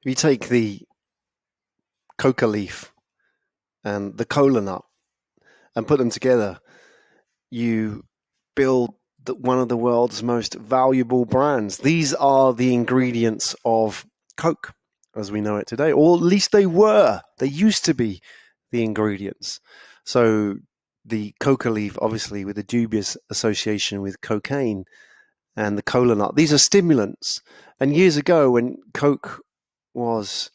If you take the coca leaf and the cola nut and put them together, you build the, one of the world's most valuable brands. These are the ingredients of Coke as we know it today, or at least they were. They used to be the ingredients. So the coca leaf, obviously, with a dubious association with cocaine, and the cola nut. These are stimulants. And years ago, when Coke was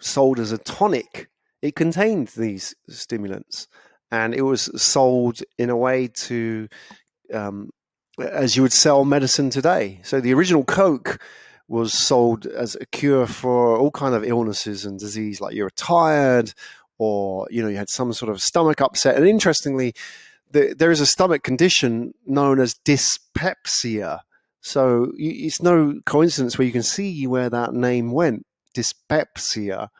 sold as a tonic, it contained these stimulants, and it was sold in a way to, um, as you would sell medicine today. So the original Coke was sold as a cure for all kind of illnesses and disease, like you're tired or you know you had some sort of stomach upset. And interestingly, the, there is a stomach condition known as dyspepsia. So it's no coincidence where you can see where that name went, dyspepsia.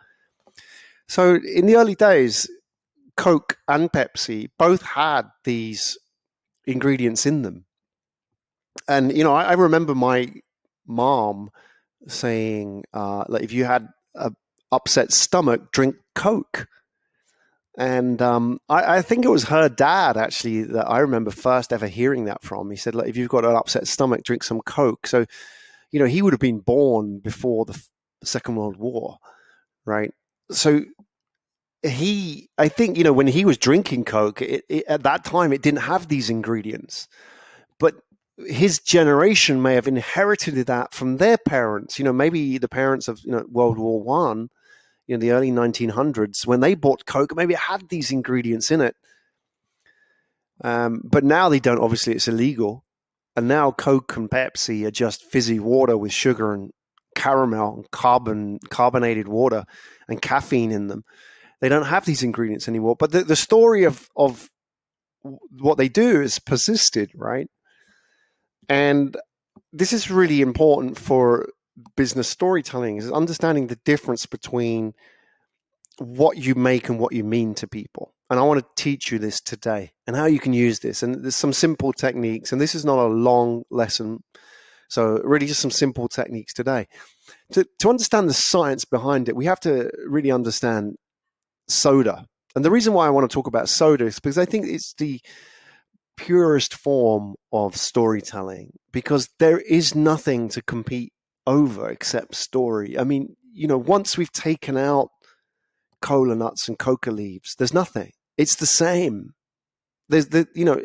So in the early days, Coke and Pepsi both had these ingredients in them. And you know, I, I remember my mom saying, uh, like, if you had a upset stomach, drink Coke. And um, I, I, think it was her dad actually that I remember first ever hearing that from. He said, like, if you've got an upset stomach, drink some Coke. So, you know, he would have been born before the Second World War, right? So he, I think, you know, when he was drinking Coke, it, it, at that time, it didn't have these ingredients. But his generation may have inherited that from their parents. You know, maybe the parents of you know World War One, know, the early 1900s, when they bought Coke, maybe it had these ingredients in it. Um, but now they don't. Obviously, it's illegal, and now Coke and Pepsi are just fizzy water with sugar and caramel and carbon carbonated water and caffeine in them. They don't have these ingredients anymore. But the, the story of of what they do is persisted, right? And this is really important for business storytelling is understanding the difference between what you make and what you mean to people. And I want to teach you this today and how you can use this. And there's some simple techniques, and this is not a long lesson. So, really, just some simple techniques today. To, to understand the science behind it, we have to really understand soda. And the reason why I want to talk about soda is because I think it's the purest form of storytelling because there is nothing to compete over except story. I mean, you know, once we've taken out cola nuts and coca leaves, there's nothing. It's the same. There's the, you know,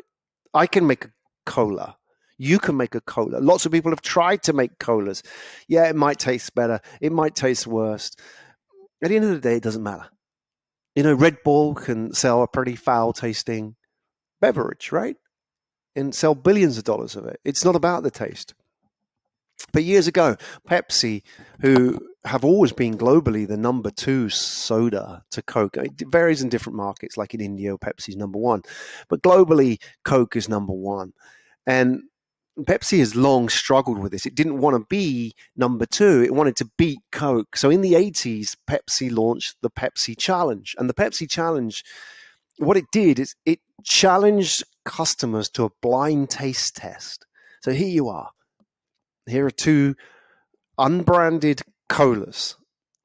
I can make a cola. You can make a cola. Lots of people have tried to make colas. Yeah, it might taste better. It might taste worse. At the end of the day, it doesn't matter. You know, Red Bull can sell a pretty foul tasting beverage, right? And sell billions of dollars of it. It's not about the taste. But years ago, Pepsi, who have always been globally the number two soda to Coke, it varies in different markets, like in India, Pepsi's number one. But globally, Coke is number one. And Pepsi has long struggled with this. It didn't want to be number two. It wanted to beat Coke. So in the 80s, Pepsi launched the Pepsi Challenge. And the Pepsi Challenge what it did is it challenged customers to a blind taste test. So here you are. Here are two unbranded colas.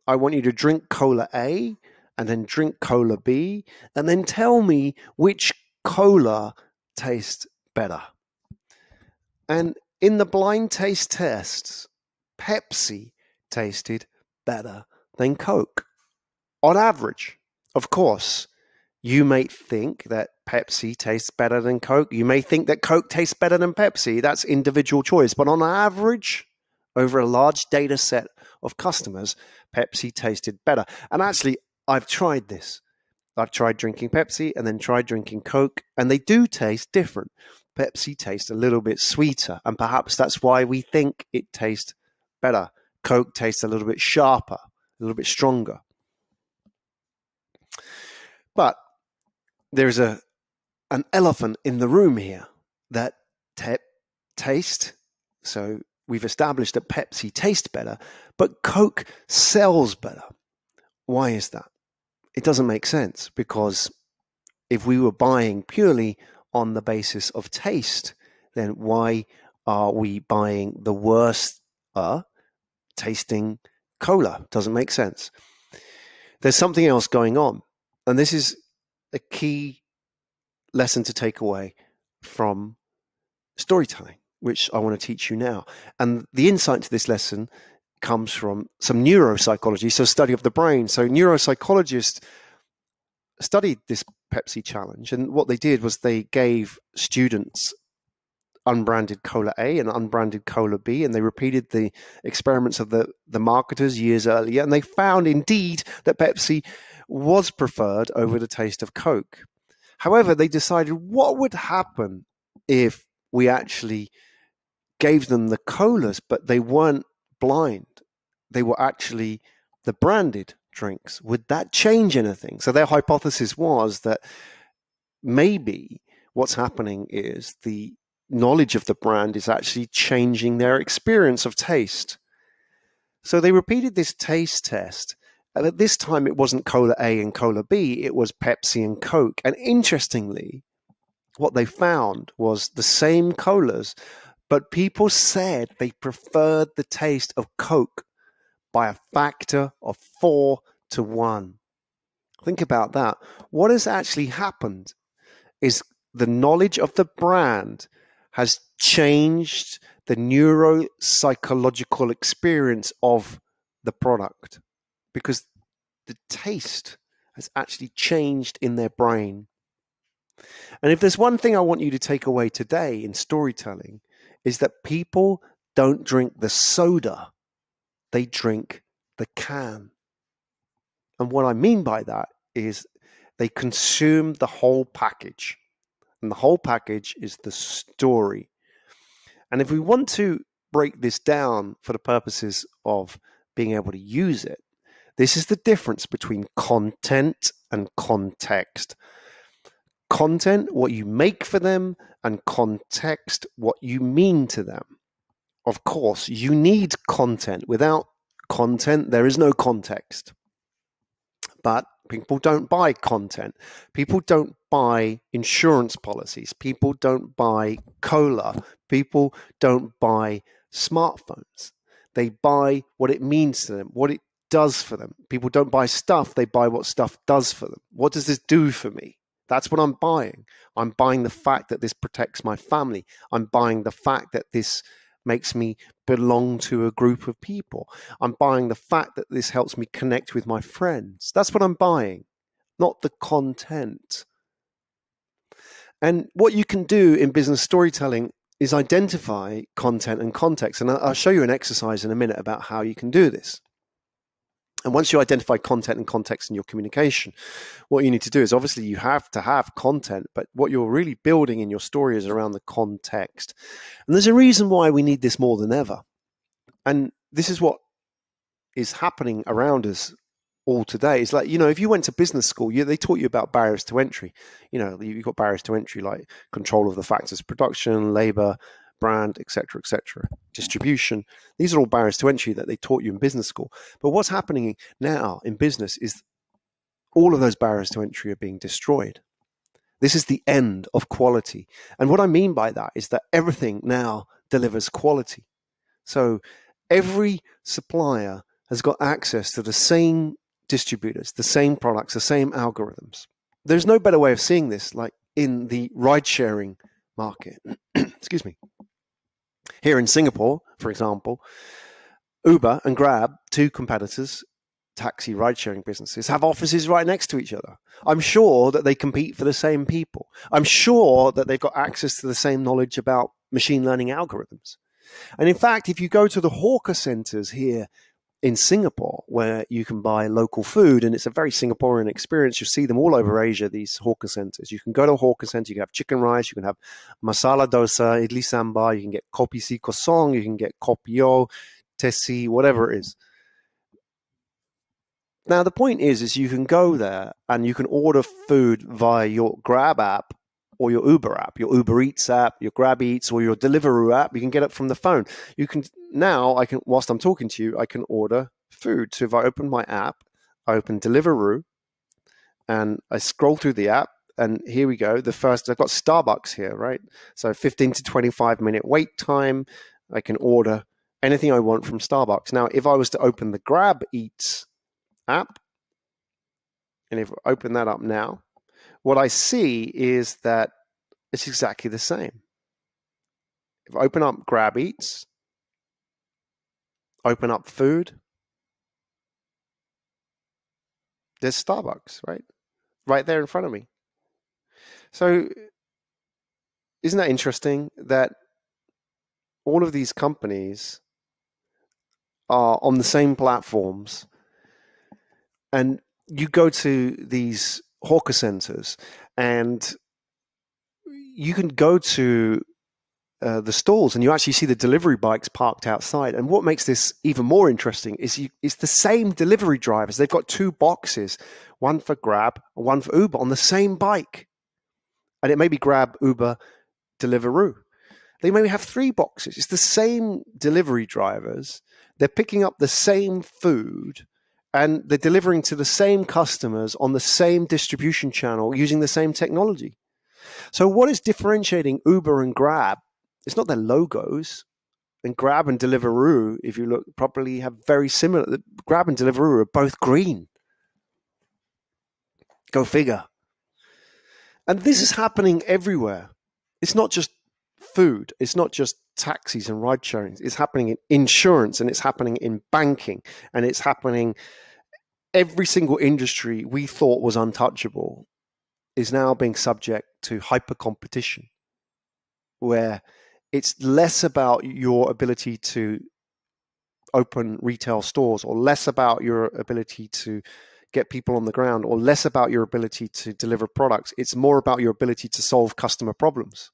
I want you to drink cola A and then drink cola B and then tell me which cola tastes better. And in the blind taste tests, Pepsi tasted better than Coke on average. Of course, you may think that Pepsi tastes better than Coke. You may think that Coke tastes better than Pepsi. That's individual choice. But on average, over a large data set of customers, Pepsi tasted better. And actually, I've tried this. I've tried drinking Pepsi and then tried drinking Coke, and they do taste different. Pepsi tastes a little bit sweeter, and perhaps that's why we think it tastes better. Coke tastes a little bit sharper, a little bit stronger. But there's a an elephant in the room here that te- taste. So we've established that Pepsi tastes better, but Coke sells better. Why is that? It doesn't make sense because if we were buying purely on the basis of taste, then why are we buying the worst uh, tasting cola. Doesn't make sense. There's something else going on. And this is a key lesson to take away from storytelling, which I want to teach you now. And the insight to this lesson comes from some neuropsychology, so study of the brain. So neuropsychologists studied this Pepsi challenge, and what they did was they gave students unbranded cola A and unbranded cola B, and they repeated the experiments of the, the marketers years earlier, and they found indeed that Pepsi was preferred over the taste of Coke. However, they decided what would happen if we actually gave them the colas, but they weren't blind. They were actually the branded drinks. Would that change anything? So their hypothesis was that maybe what's happening is the knowledge of the brand is actually changing their experience of taste. So they repeated this taste test. And at this time, it wasn't Cola A and Cola B, it was Pepsi and Coke. And interestingly, what they found was the same colas, but people said they preferred the taste of Coke by a factor of four to one. Think about that. What has actually happened is the knowledge of the brand has changed the neuropsychological experience of the product because the taste has actually changed in their brain. And if there's one thing I want you to take away today in storytelling, is that people don't drink the soda, they drink the can. And what I mean by that is they consume the whole package. And the whole package is the story. And if we want to break this down for the purposes of being able to use it, this is the difference between content and context. Content, what you make for them, and context, what you mean to them. Of course, you need content. Without content, there is no context. But people don't buy content. People don't buy insurance policies. People don't buy cola. People don't buy smartphones. They buy what it means to them, what it does for them. People don't buy stuff, they buy what stuff does for them. What does this do for me? That's what I'm buying. I'm buying the fact that this protects my family. I'm buying the fact that this makes me belong to a group of people. I'm buying the fact that this helps me connect with my friends. That's what I'm buying, not the content. And what you can do in business storytelling is identify content and context. And I'll show you an exercise in a minute about how you can do this. And once you identify content and context in your communication, what you need to do is obviously you have to have content, but what you're really building in your story is around the context. And there's a reason why we need this more than ever. And this is what is happening around us all today. It's like, you know, if you went to business school, you, they taught you about barriers to entry. You know, you've got barriers to entry like control of the factors of production, labor, brand, etc., etc., distribution. These are all barriers to entry that they taught you in business school. But what's happening now in business is all of those barriers to entry are being destroyed. This is the end of quality. And what I mean by that is that everything now delivers quality. So every supplier has got access to the same distributors, the same products, the same algorithms. There's no better way of seeing this like in the ride sharing market. Excuse me. Here in Singapore, for example, Uber and Grab, two competitors, taxi ride sharing businesses, have offices right next to each other. I'm sure that they compete for the same people. I'm sure that they've got access to the same knowledge about machine learning algorithms. And in fact, if you go to the hawker centers here in Singapore, where you can buy local food, and it's a very Singaporean experience. You see them all over Asia, these hawker centers. You can go to a hawker center, you can have chicken rice, you can have masala dosa, idli sambar, you can get kopi si kosong, you can get kopio, tesi, whatever it is. Now the point is, is you can go there and you can order food via your Grab app or your Uber app, your Uber Eats app, your Grab Eats, or your Deliveroo app. You can get it from the phone. You can now. I can whilst I'm talking to you, I can order food. So if I open my app, I open Deliveroo, and I scroll through the app, and here we go. The first I've got Starbucks here, right? So 15 to 25 minute wait time. I can order anything I want from Starbucks. Now, if I was to open the Grab Eats app, and if I open that up now, what I see is that it's exactly the same. If I open up Grab Eats, open up food, there's Starbucks, right? Right there in front of me. So, isn't that interesting that all of these companies are on the same platforms and you go to these hawker centers and you can go to uh, the stalls and you actually see the delivery bikes parked outside. And what makes this even more interesting is you, it's the same delivery drivers. They've got two boxes, one for Grab, one for Uber on the same bike. And it may be Grab, Uber, Deliveroo. They maybe have three boxes. It's the same delivery drivers. They're picking up the same food and they're delivering to the same customers on the same distribution channel using the same technology. So, what is differentiating Uber and Grab it's not their logos. And Grab and Deliveroo, if you look properly, have very similar. Grab and Deliveroo are both green. Go figure. And this is happening everywhere. It's not just food. It's not just taxis and ride sharing. It's happening in insurance and it's happening in banking and it's happening every single industry we thought was untouchable is now being subject to hyper competition where it's less about your ability to open retail stores or less about your ability to get people on the ground or less about your ability to deliver products. It's more about your ability to solve customer problems.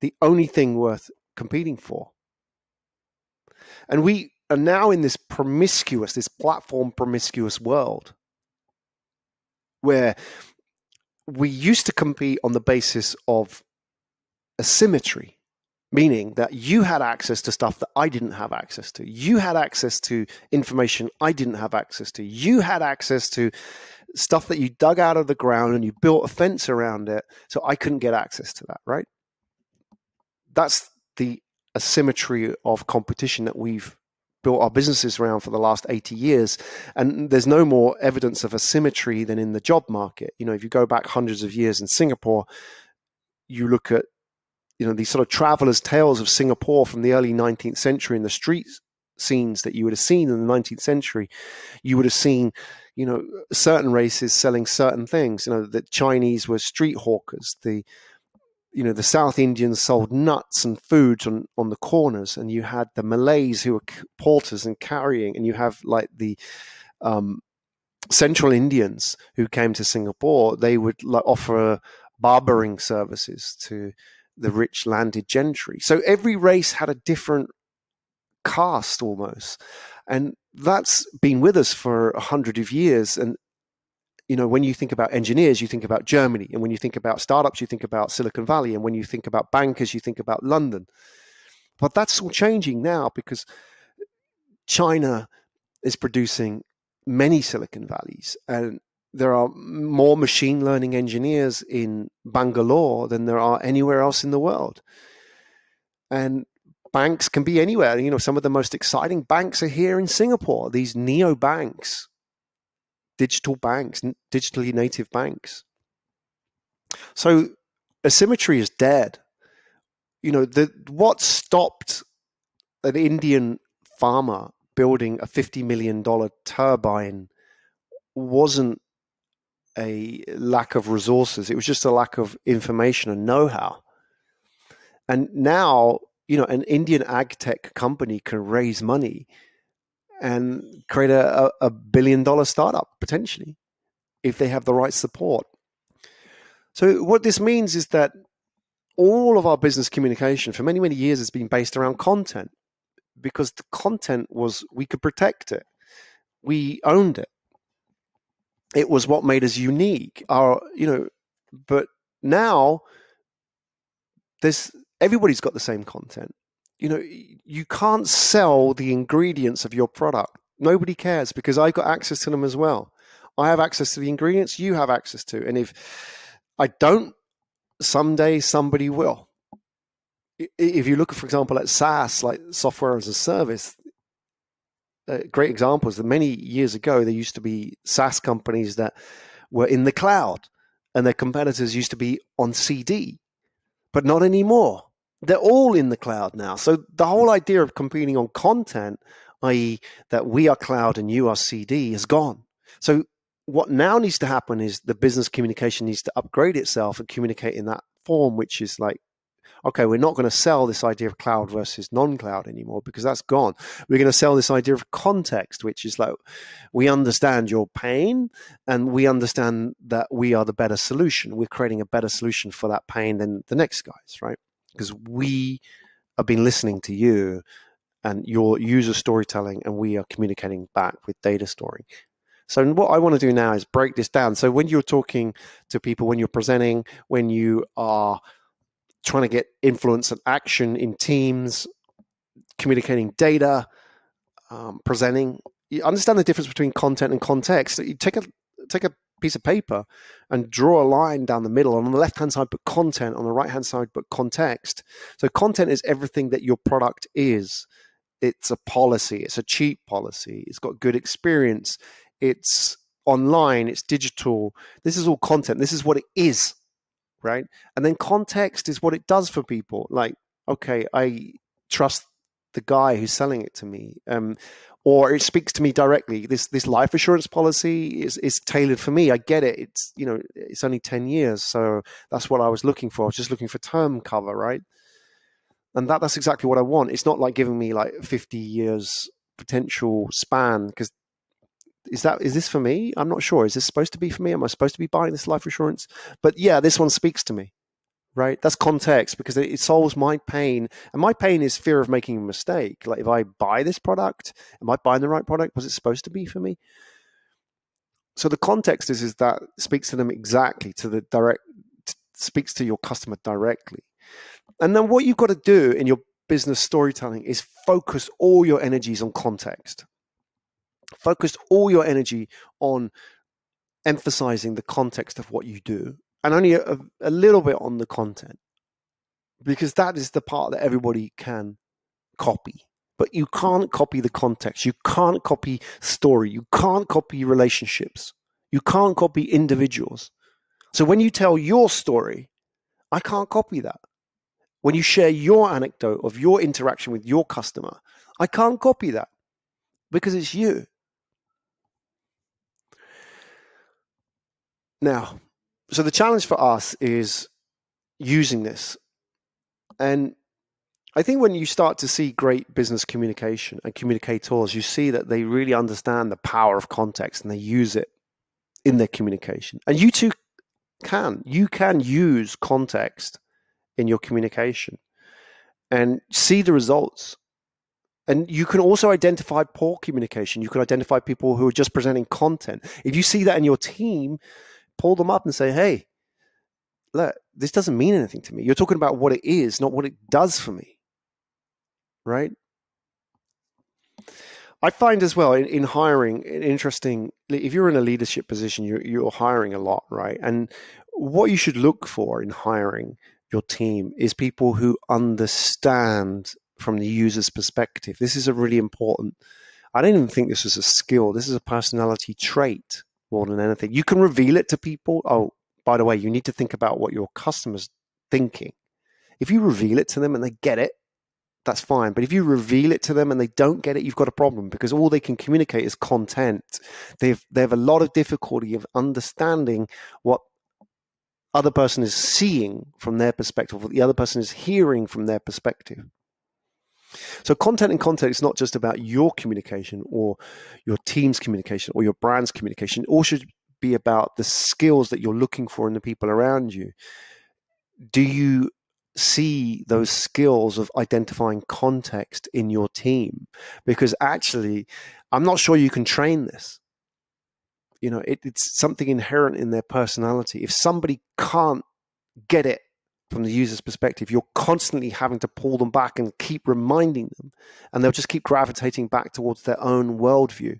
The only thing worth competing for. And we are now in this promiscuous, this platform promiscuous world where we used to compete on the basis of asymmetry meaning that you had access to stuff that I didn't have access to. You had access to information I didn't have access to. You had access to stuff that you dug out of the ground and you built a fence around it so I couldn't get access to that, right? That's the asymmetry of competition that we've built our businesses around for the last 80 years and there's no more evidence of asymmetry than in the job market you know if you go back hundreds of years in singapore you look at you know these sort of travelers' tales of Singapore from the early 19th century and the street scenes that you would have seen in the 19th century, you would have seen you know certain races selling certain things. You know the Chinese were street hawkers. The you know the South Indians sold nuts and foods on on the corners, and you had the Malays who were porters and carrying, and you have like the um, Central Indians who came to Singapore. They would like offer barbering services to the rich landed gentry. So every race had a different caste almost. And that's been with us for a hundred of years. And you know, when you think about engineers, you think about Germany. And when you think about startups, you think about Silicon Valley. And when you think about bankers, you think about London. But that's all changing now because China is producing many Silicon Valleys. And there are more machine learning engineers in Bangalore than there are anywhere else in the world. And banks can be anywhere. You know, some of the most exciting banks are here in Singapore, these neo banks, digital banks, digitally native banks. So asymmetry is dead. You know, the, what stopped an Indian farmer building a $50 million turbine wasn't a lack of resources. It was just a lack of information and know-how. And now, you know, an Indian ag tech company can raise money and create a, a billion dollar startup potentially if they have the right support. So what this means is that all of our business communication for many, many years has been based around content because the content was we could protect it. We owned it it was what made us unique. Our, you know, but now there's everybody's got the same content. You know, you can't sell the ingredients of your product. Nobody cares because I've got access to them as well. I have access to the ingredients you have access to. And if I don't, someday somebody will. if you look, for example, at SaaS, like software as a service, uh, great examples that many years ago there used to be SaaS companies that were in the cloud and their competitors used to be on CD, but not anymore. They're all in the cloud now. So the whole idea of competing on content, i.e., that we are cloud and you are CD, is gone. So what now needs to happen is the business communication needs to upgrade itself and communicate in that form, which is like okay, we're not going to sell this idea of cloud versus non cloud anymore because that's gone. We're going to sell this idea of context, which is like we understand your pain and we understand that we are the better solution. We're creating a better solution for that pain than the next guys, right? Because we have been listening to you and your user storytelling, and we are communicating back with data story. So what I want to do now is break this down. So when you're talking to people, when you're presenting, when you are trying to get influence and action in teams, communicating data, um, presenting. You understand the difference between content and context. You take a take a piece of paper and draw a line down the middle. And on the left hand side, put content. On the right hand side, put context. So content is everything that your product is. It's a policy. It's a cheap policy. It's got good experience. It's online. It's digital. This is all content. This is what it is right? And then context is what it does for people. Like, okay, I trust the guy who's selling it to me, um, or it speaks to me directly. This this life assurance policy is is tailored for me. I get it. It's you know it's only ten years, so that's what I was looking for. I was just looking for term cover, right? And that that's exactly what I want. It's not like giving me like fifty years potential span because is that is this for me? I'm not sure. Is this supposed to be for me? Am I supposed to be buying this life insurance? But yeah, this one speaks to me, right? That's context because it, solves my pain, and my pain is fear of making a mistake. Like if I buy this product, am I buying the right product? Was it supposed to be for me? So the context is is that speaks to them exactly to the direct speaks to your customer directly, and then what you've got to do in your business storytelling is focus all your energies on context focus all your energy on emphasizing the context of what you do and only a, a, little bit on the content because that is the part that everybody can copy. But you can't copy the context. You can't copy story. You can't copy relationships. You can't copy individuals. So when you tell your story i can't copy that. When you share your anecdote of your interaction with your customer i can't copy that because it's you. Now, so the challenge for us is using this. And I think when you start to see great business communication and communicators, you see that they really understand the power of context and they use it in their communication. And you too can. You can use context in your communication and see the results. And you can also identify poor communication. You can identify people who are just presenting content. If you see that in your team, pull them up and say, hey, look, this doesn't mean anything to me. You're talking about what it is, not what it does for me. Right? I find as well in, in hiring, interesting, if you're in a leadership position, you're, you're hiring a lot, right? And what you should look for in hiring your team is people who understand from the user's perspective. This is a really important. I don't even think this is a skill. This is a personality trait more than anything. You can reveal it to people. Oh, by the way, you need to think about what your customer's thinking. If you reveal it to them and they get it, that's fine. But if you reveal it to them and they don't get it, you've got a problem because all they can communicate is content. They've they have a lot of difficulty of understanding what other person is seeing from their perspective, what the other person is hearing from their perspective. So, content and content is not just about your communication or your team's communication or your brand's communication. It all should be about the skills that you're looking for in the people around you. Do you see those skills of identifying context in your team? Because actually, I'm not sure you can train this. You know, it, it's something inherent in their personality. If somebody can't get it from the user's perspective, you're constantly having to pull them back and keep reminding them, and they'll just keep gravitating back towards their own worldview.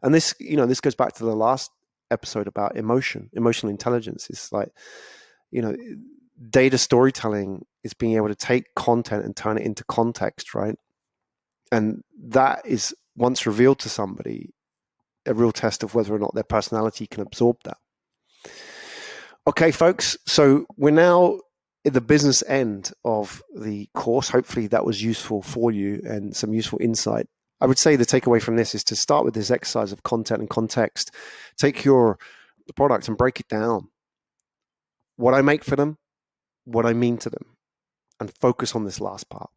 And this, you know, this goes back to the last episode about emotion, emotional intelligence. It's like, you know, data storytelling is being able to take content and turn it into context, right? And that is once revealed to somebody, a real test of whether or not their personality can absorb that. Okay, folks, so we're now the business end of the course. Hopefully, that was useful for you and some useful insight. I would say the takeaway from this is to start with this exercise of content and context. Take your product and break it down. What I make for them, what I mean to them, and focus on this last part.